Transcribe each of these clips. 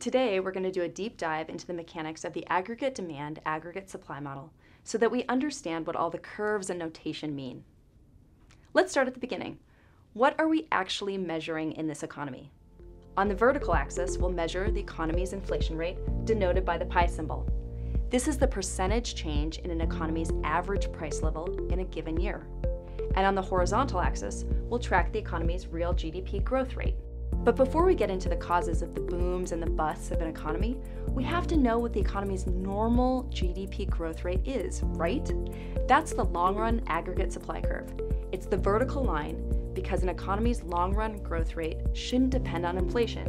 Today, we're going to do a deep dive into the mechanics of the aggregate demand aggregate supply model so that we understand what all the curves and notation mean. Let's start at the beginning. What are we actually measuring in this economy? On the vertical axis, we'll measure the economy's inflation rate, denoted by the pi symbol. This is the percentage change in an economy's average price level in a given year. And on the horizontal axis, we'll track the economy's real GDP growth rate, but before we get into the causes of the booms and the busts of an economy, we have to know what the economy's normal GDP growth rate is, right? That's the long run aggregate supply curve. It's the vertical line because an economy's long run growth rate shouldn't depend on inflation.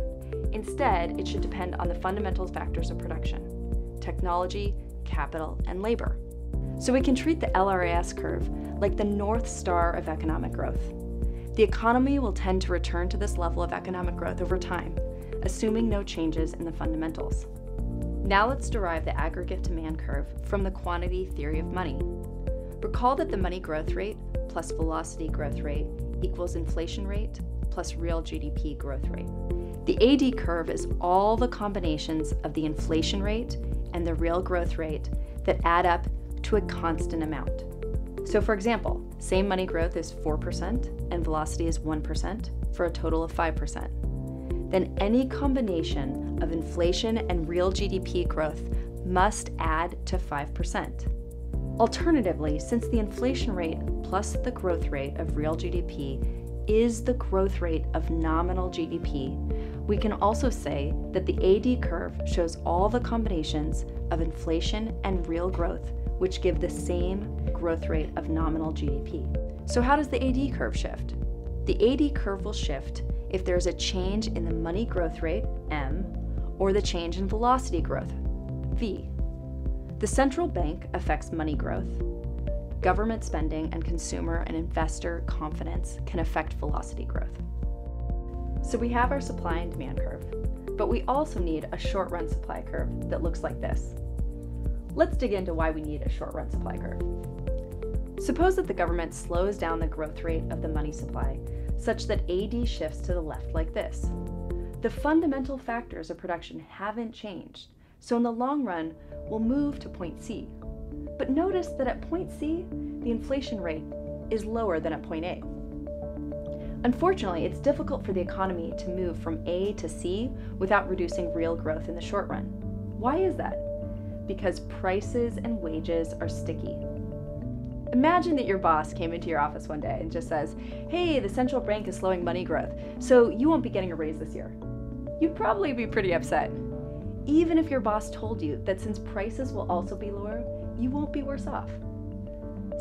Instead, it should depend on the fundamental factors of production technology, capital, and labor. So we can treat the LRAS curve like the North Star of economic growth. The economy will tend to return to this level of economic growth over time, assuming no changes in the fundamentals. Now let's derive the aggregate demand curve from the quantity theory of money. Recall that the money growth rate plus velocity growth rate equals inflation rate plus real GDP growth rate. The AD curve is all the combinations of the inflation rate and the real growth rate that add up to a constant amount. So for example, same money growth is 4% and velocity is 1% for a total of 5%. Then any combination of inflation and real GDP growth must add to 5%. Alternatively, since the inflation rate plus the growth rate of real GDP is the growth rate of nominal GDP, we can also say that the AD curve shows all the combinations of inflation and real growth which give the same growth rate of nominal GDP. So, how does the AD curve shift? The AD curve will shift if there's a change in the money growth rate, M, or the change in velocity growth, V. The central bank affects money growth. Government spending and consumer and investor confidence can affect velocity growth. So we have our supply and demand curve, but we also need a short run supply curve that looks like this. Let's dig into why we need a short run supply curve. Suppose that the government slows down the growth rate of the money supply such that AD shifts to the left like this. The fundamental factors of production haven't changed, so in the long run, we'll move to point C. But notice that at point C, the inflation rate is lower than at point A. Unfortunately, it's difficult for the economy to move from A to C without reducing real growth in the short run. Why is that? Because prices and wages are sticky. Imagine that your boss came into your office one day and just says, Hey, the central bank is slowing money growth, so you won't be getting a raise this year. You'd probably be pretty upset. Even if your boss told you that since prices will also be lower, you won't be worse off.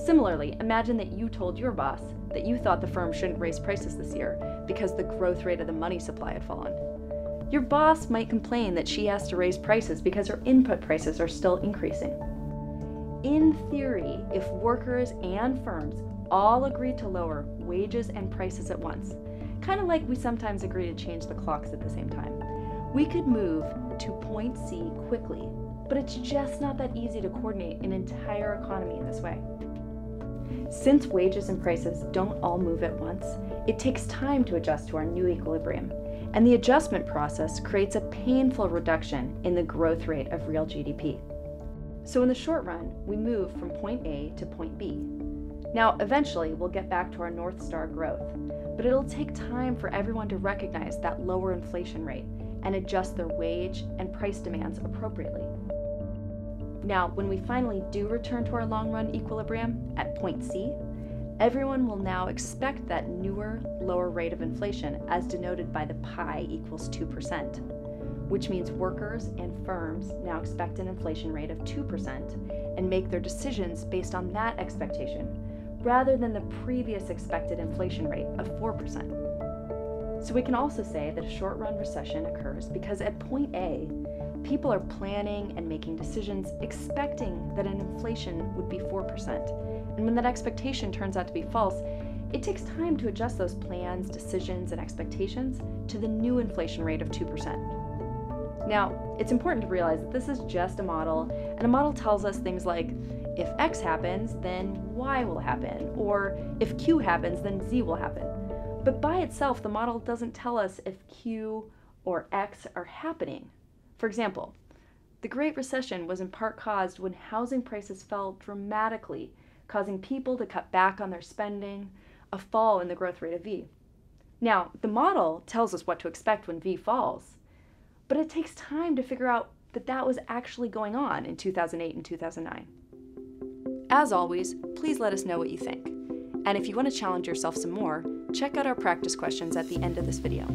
Similarly, imagine that you told your boss that you thought the firm shouldn't raise prices this year because the growth rate of the money supply had fallen. Your boss might complain that she has to raise prices because her input prices are still increasing. In theory, if workers and firms all agree to lower wages and prices at once, kind of like we sometimes agree to change the clocks at the same time, we could move to point C quickly, but it's just not that easy to coordinate an entire economy in this way. Since wages and prices don't all move at once, it takes time to adjust to our new equilibrium, and the adjustment process creates a painful reduction in the growth rate of real GDP. So in the short run, we move from point A to point B. Now, eventually, we'll get back to our North Star growth, but it'll take time for everyone to recognize that lower inflation rate and adjust their wage and price demands appropriately. Now, when we finally do return to our long run equilibrium at point C, Everyone will now expect that newer, lower rate of inflation as denoted by the pi equals 2%, which means workers and firms now expect an inflation rate of 2% and make their decisions based on that expectation rather than the previous expected inflation rate of 4%. So we can also say that a short run recession occurs because at point A, people are planning and making decisions expecting that an inflation would be 4% and when that expectation turns out to be false, it takes time to adjust those plans, decisions, and expectations to the new inflation rate of 2%. Now, it's important to realize that this is just a model, and a model tells us things like if X happens, then Y will happen, or if Q happens, then Z will happen. But by itself, the model doesn't tell us if Q or X are happening. For example, the Great Recession was in part caused when housing prices fell dramatically, causing people to cut back on their spending, a fall in the growth rate of V. Now, the model tells us what to expect when V falls, but it takes time to figure out that that was actually going on in 2008 and 2009. As always, please let us know what you think. And if you want to challenge yourself some more, check out our practice questions at the end of this video.